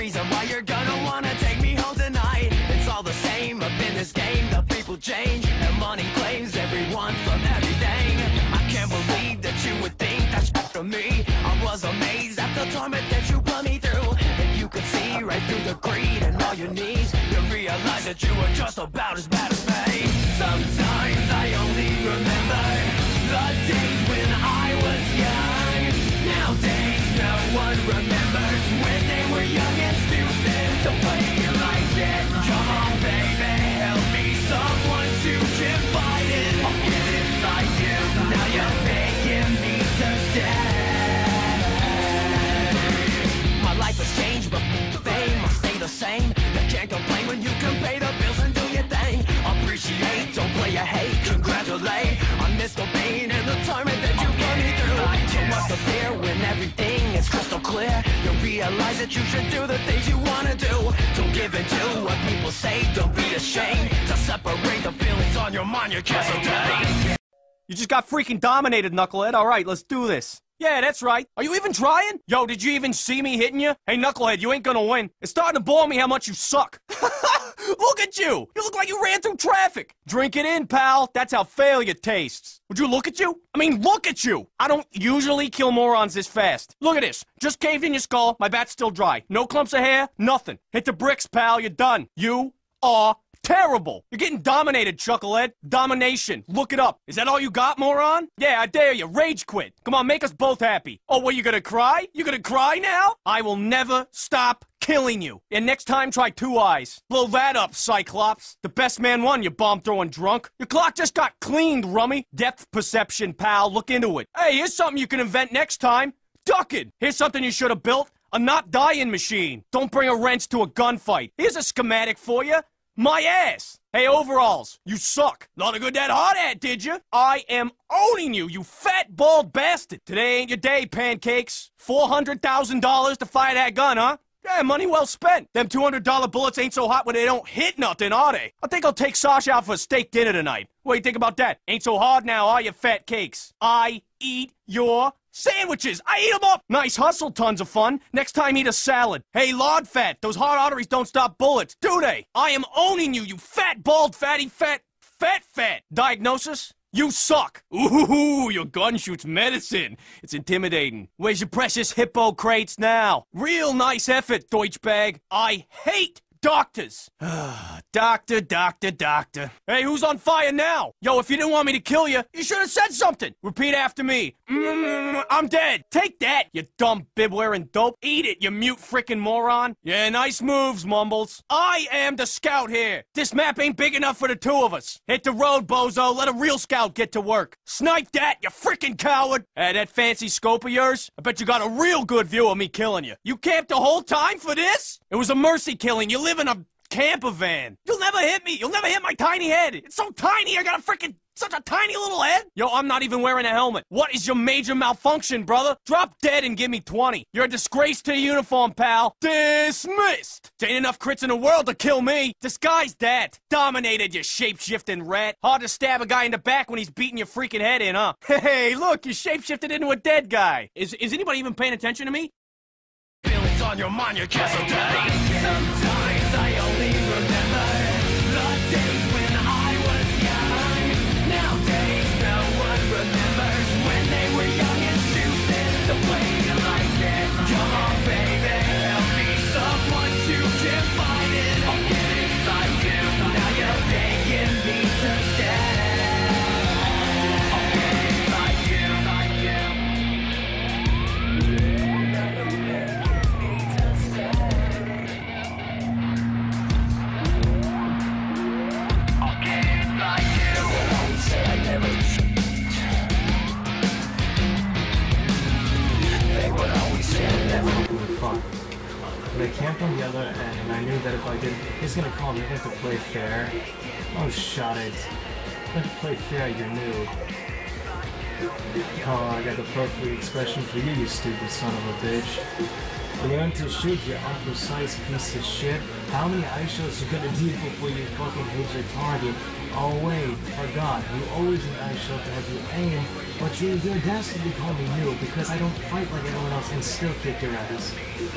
reason why you're gonna wanna take me home tonight. It's all the same up in this game. The people change and money claims everyone from everything. I can't believe that you would think that's from me. I was amazed at the torment that you put me through. If you could see right through the greed and all your needs, you realize that you are just about as bad as me. Sometimes. Complain when you can pay the bills and do your thing. Appreciate, don't play a hate, congratulate on Mr. Bean and the torment that you put me through. So what's the fear when everything is crystal clear? You realize that you should do the things you wanna do. Don't give in to what people say, don't be ashamed to separate the feelings on your mind. You can't. You just got freaking dominated, Knucklehead. All right, let's do this. Yeah, that's right. Are you even trying? Yo, did you even see me hitting you? Hey, Knucklehead, you ain't gonna win. It's starting to bore me how much you suck. look at you! You look like you ran through traffic. Drink it in, pal. That's how failure tastes. Would you look at you? I mean, look at you! I don't usually kill morons this fast. Look at this. Just caved in your skull. My bat's still dry. No clumps of hair. Nothing. Hit the bricks, pal. You're done. You are Terrible! You're getting dominated, Chucklehead. Domination. Look it up. Is that all you got, moron? Yeah, I dare you. Rage quit. Come on, make us both happy. Oh, what, you gonna cry? You gonna cry now? I will never stop killing you. And next time, try two eyes. Blow that up, Cyclops. The best man won, you bomb-throwing drunk. Your clock just got cleaned, rummy. Depth perception, pal. Look into it. Hey, here's something you can invent next time. Ducking. Here's something you should have built. A not dying machine. Don't bring a wrench to a gunfight. Here's a schematic for you. My ass! Hey, overalls, you suck. Not a good that hot at, did you? I am owning you, you fat, bald bastard. Today ain't your day, pancakes. $400,000 to fire that gun, huh? Yeah, money well spent. Them $200 bullets ain't so hot when they don't hit nothing, are they? I think I'll take Sasha out for a steak dinner tonight. What do you think about that? Ain't so hard now, are you, fat cakes? I eat your Sandwiches! I eat them up! Nice hustle, tons of fun. Next time, eat a salad. Hey, lard fat, those hard arteries don't stop bullets, do they? I am owning you, you fat, bald, fatty, fat, fat, fat. Diagnosis? You suck! Ooh, your gun shoots medicine. It's intimidating. Where's your precious hippo crates now? Real nice effort, Deutschbag. I hate doctors. doctor, doctor, doctor. Hey, who's on fire now? Yo, if you didn't want me to kill you, you should have said something. Repeat after me. Mm, I'm dead. Take that, you dumb bib-wearing dope. Eat it, you mute frickin' moron. Yeah, nice moves, Mumbles. I am the scout here. This map ain't big enough for the two of us. Hit the road, bozo. Let a real scout get to work. Snipe that, you frickin' coward. Hey, that fancy scope of yours? I bet you got a real good view of me killing you. You camped the whole time for this? It was a mercy killing. You live in a camper van. You'll never hit me. You'll never hit my tiny head. It's so tiny. I got a freaking such a tiny little head. Yo, I'm not even wearing a helmet. What is your major malfunction, brother? Drop dead and give me 20. You're a disgrace to the uniform, pal. Dismissed. There ain't enough crits in the world to kill me. Disguise that. Dominated, you shape-shifting rat. Hard to stab a guy in the back when he's beating your freaking head in, huh? Hey, look, you shape-shifted into a dead guy. Is, is anybody even paying attention to me? Feelings on your mind, you can't so day. Sometimes I only remember the days on the other end, and I knew that if I did, he's gonna call me. I have to play fair. Oh, shot it. Play fair, you're new. Oh, I got the perfect expression for you, you stupid son of a bitch. Learn to shoot, you unprecise piece of shit. How many ice shots you gonna do before you fucking hit your target? Oh wait, forgot. You always in ice shot to have you aim, but you're audacity to call me new because I don't fight like everyone else and still kick your ass.